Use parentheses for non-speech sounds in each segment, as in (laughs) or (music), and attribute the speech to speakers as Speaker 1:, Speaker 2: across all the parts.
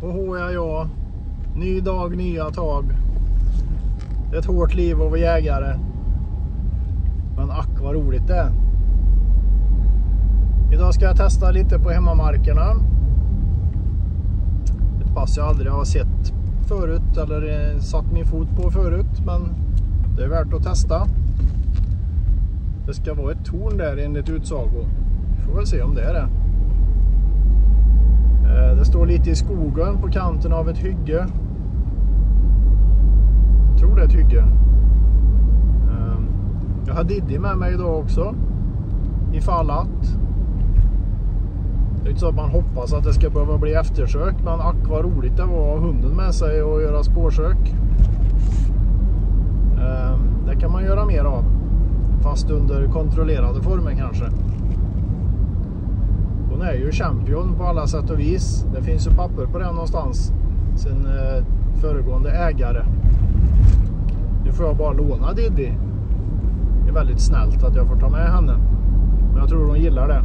Speaker 1: Och hå är jag. Ny dag, nya tag. Det är ett hårt liv att vara jägare. Men ack vad roligt det är. Idag ska jag testa lite på hemmamarkerna. Ett pass jag aldrig har sett förut eller eh, satt min fot på förut. Men det är värt att testa. Det ska vara ett torn där enligt utsago. Vi får väl se om det är det. Eh, det står lite i skogen på kanten av ett hygge. Jag tror det är ett hygge. Ehm, jag har Diddy med mig idag också. Ifall att. Det är inte så att man hoppas att det ska behöva bli eftersök men ack vad roligt det var att ha hunden med sig och göra spårsök. Ehm, det kan man göra mer av. Fast under kontrollerade former kanske. Hon är ju champion på alla sätt och vis. Det finns ju papper på det någonstans. Sen eh, föregående ägare. Nu får jag bara låna Diddy. Det är väldigt snällt att jag får ta med henne. Men jag tror hon gillar det.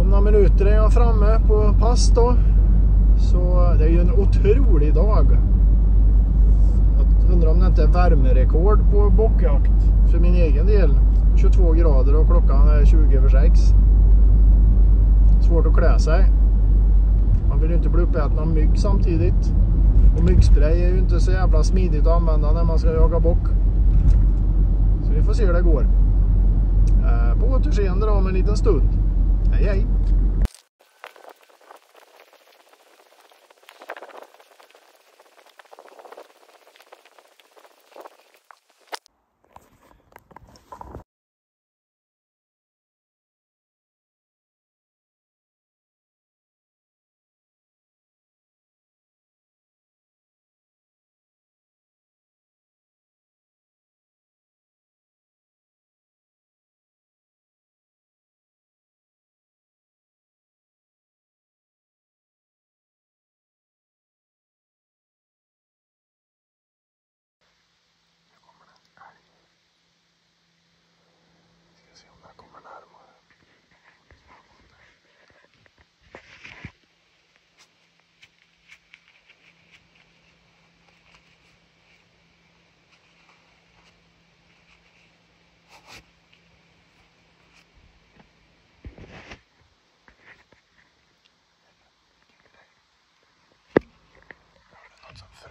Speaker 1: Om några minuter är jag framme på pass då. Så det är ju en otrolig dag. Jag undrar om det inte är värmerekord på bockjakt för min egen del. 22 grader och klockan är 20 över 6. Svårt att klä sig. Man vill ju inte bli uppäten av mygg samtidigt. Och myggspray är ju inte så jävla smidigt att använda när man ska jaga bock. Så vi får se hur det går. Eh, på återseende då om en liten stund. Hej hej!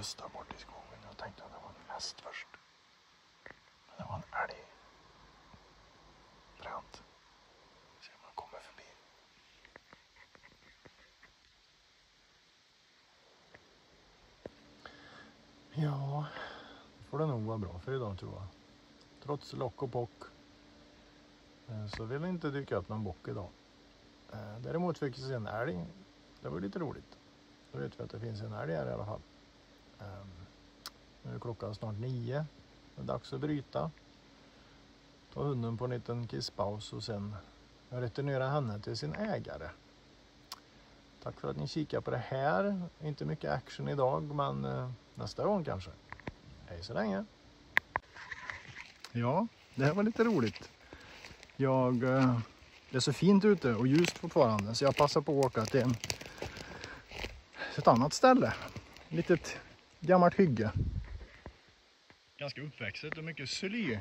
Speaker 1: Just där borta i skogen. Jag tänkte att det var en häst först. Men det var en älg. Fränt. Se om han kommer förbi. Ja, det får det nog vara bra för idag tror jag. Trots lock och pock eh, så vill det inte dyka upp någon bock idag. Eh, däremot fick vi se en älg. Det var lite roligt. Då vet vi att det finns en älg här i alla fall. Ehm, nu är klockan snart nio. Det är dags att bryta ta hunden på en liten kisspaus och sen returnera henne till sin ägare. Tack för att ni kikar på det här. Inte mycket action idag men eh, nästa gång kanske. Hej så länge! Ja, det här var lite roligt. Jag, eh, det är så fint ute och ljust fortfarande så jag passar på att åka till en, ett annat ställe. Ett litet gammalt hygge. Ganska uppväxet och mycket sly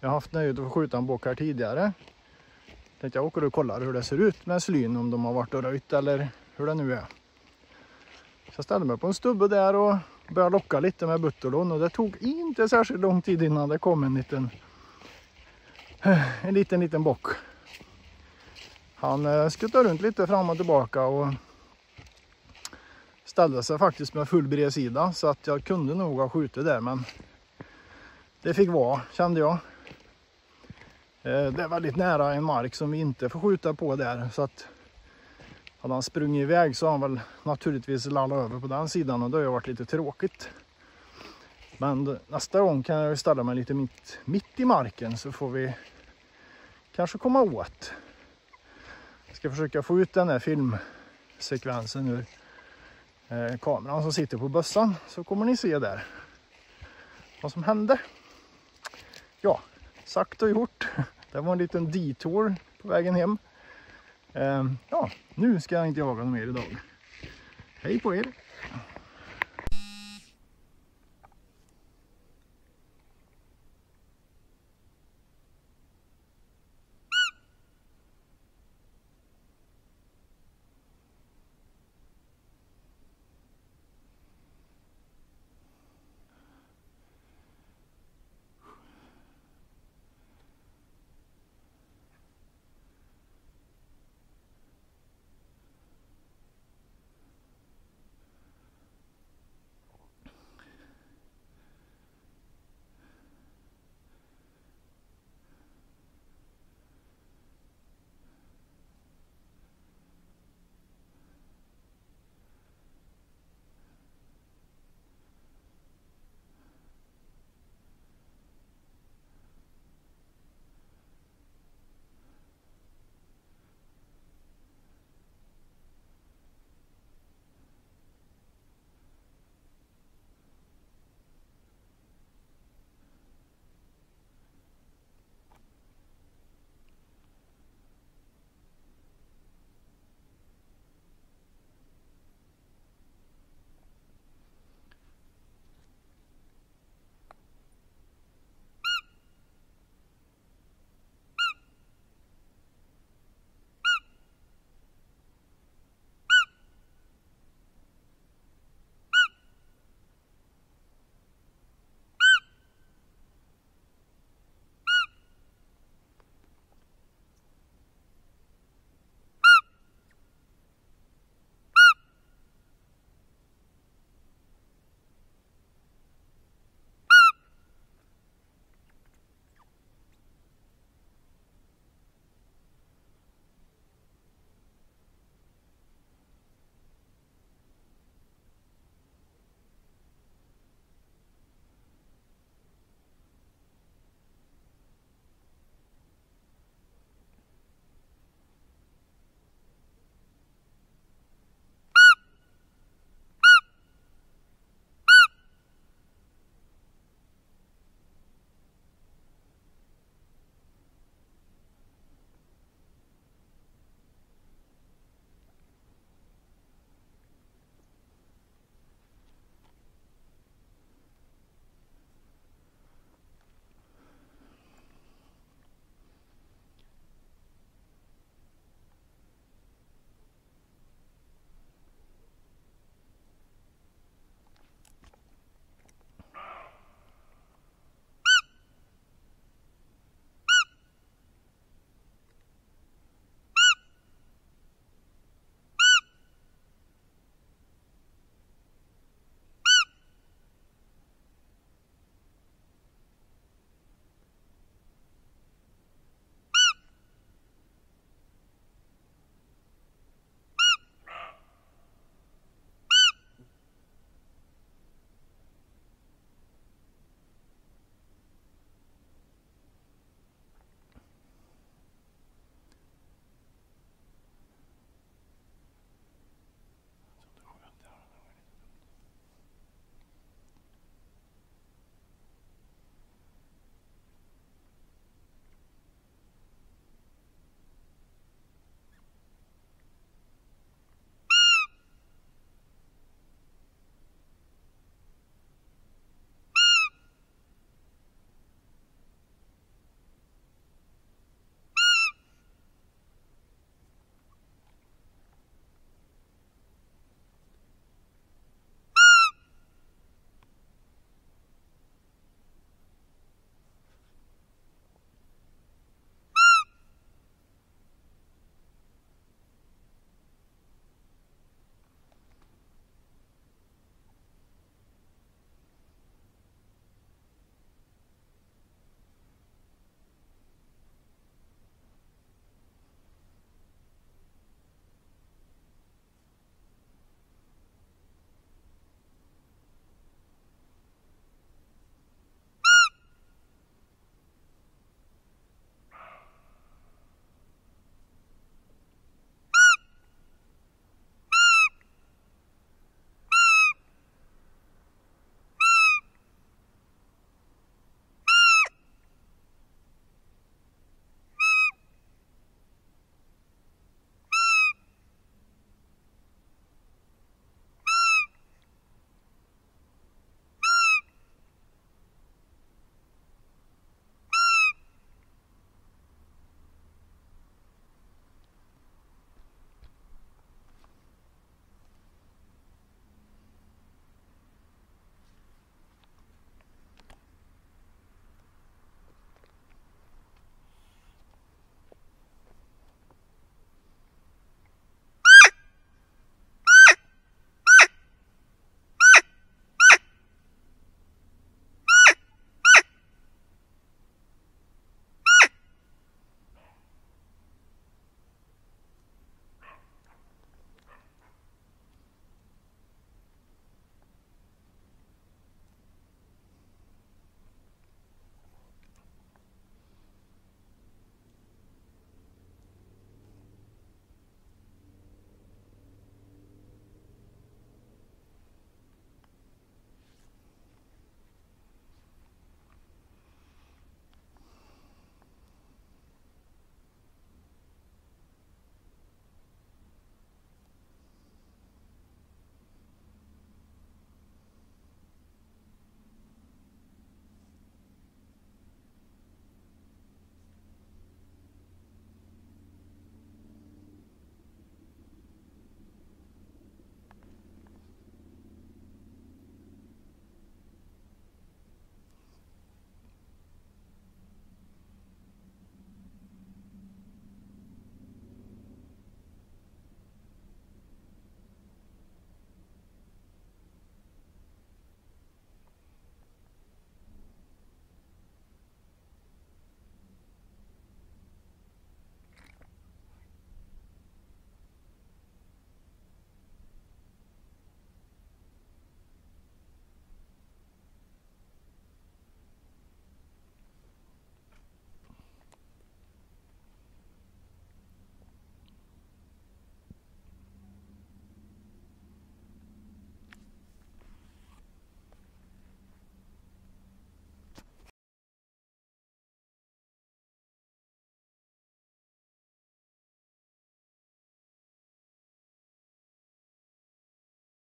Speaker 1: jag har haft nöjet att få skjuta en bock här tidigare. Tänkte jag åker och kollar hur det ser ut med slyn, om de har varit och röjt eller hur det nu är. Så jag ställde mig på en stubbe där och började locka lite med butterlon och det tog inte särskilt lång tid innan det kom en liten en liten liten bock. Han eh, skuttade runt lite fram och tillbaka och ställde sig faktiskt med full bredsida så att jag kunde nog ha skjutit där men det fick vara kände jag. Eh, det är väldigt nära en mark som vi inte får skjuta på där så att hade han sprungit iväg så har han väl naturligtvis lallat över på den sidan och det har ju varit lite tråkigt. Men nästa gång kan jag ställa mig lite mitt, mitt i marken så får vi kanske komma åt. Jag ska försöka få ut den här filmsekvensen ur Eh, kameran som sitter på bössan så kommer ni se där vad som hände. Ja, sagt och gjort. (laughs) Det var en liten detour på vägen hem. Eh, ja, nu ska jag inte jaga något mer idag. Hej på er!